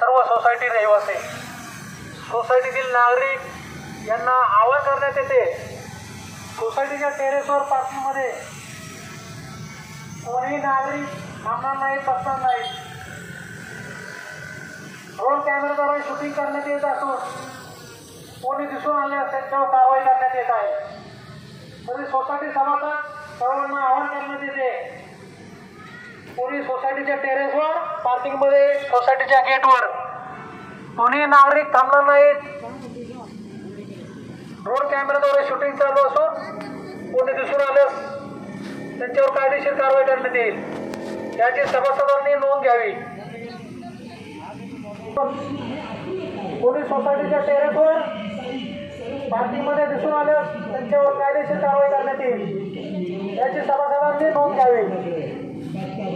सर्व सोसायटी रहिवासी सोसायटीतील नागरिक यांना आवाहन करण्यात येते. सोसायटीच्या टेरेसवर पार्किंगमध्ये कोणीही नागरिक थांबणार नाही बसणार नाही. ड्रोन कॅमेराद्वारे शूटिंग करण्यात येत असून कोणी दिसून आल्यास त्यांच्यावर कारवाई करण्यात येत आहे. तरी सोसायटी सभासद सर्वांना आवाहन करण्यात येते. कोणी सोसायटीच्या टेरेसवर पार्किंगमध्ये सोसायटीच्या गेटवर. कोणी नागरिक थांबणार नाहीत. ड्रोन कॅमेराद्वारे शूटिंग चालू असून कोणी दिसून आल्यास त्यांच्यावर कायदेशीर कारवाई करण्यात येईल. याची सभासदांनी नोंद घ्यावी. कोणी सोसायटीच्या टेरेसवर पार्किंगमध्ये दिसून आल्यास त्यांच्यावर कायदेशीर कारवाई करण्यात येईल. याची सभासदांनी नोंद घ्यावी.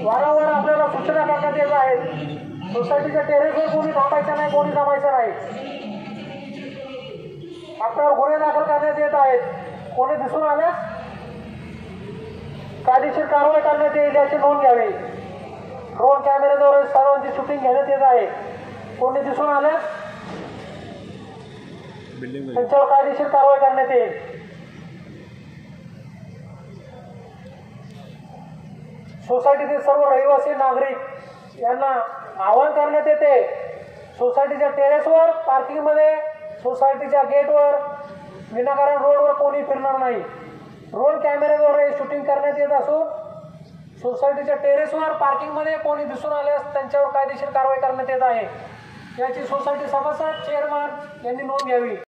वारंवार आपल्या सूचना करण्यात येत आहेत सोसायटीच्या टेरेसवर कोणी थांबायचं नाही कोणी थांबायचं नाही. आपल्यावर गुन्हे दाखल करण्यात येत आहेत. कोणी दिसून आल्यास कायदेशीर कारवाई करण्यात येईल याची नोंद घ्यावी. ड्रोन कॅमेऱ्याद्वारे सर्वांची शूटिंग घेण्यात येत आहे. कोणी दिसून आल्यास त्यांच्यावर कायदेशीर कारवाई करण्यात येईल. सोसायटीतील सर्व रहिवासी नागरिक यांना आवाहन करण्यात येते. सोसायटीच्या टेरेसवर पार्किंगमध्ये सोसायटीच्या गेटवर विनाकारण रोडवर कोणी फिरणार नाही. रोड कॅमेऱ्याद्वारे शूटिंग करण्यात येत असून सोसायटीच्या टेरेसवर पार्किंगमध्ये कोणी दिसून आल्यास त्यांच्यावर कायदेशीर कारवाई करण्यात येत आहे. याची सोसायटी सभासद चेअरमन यांनी नोंद घ्यावी.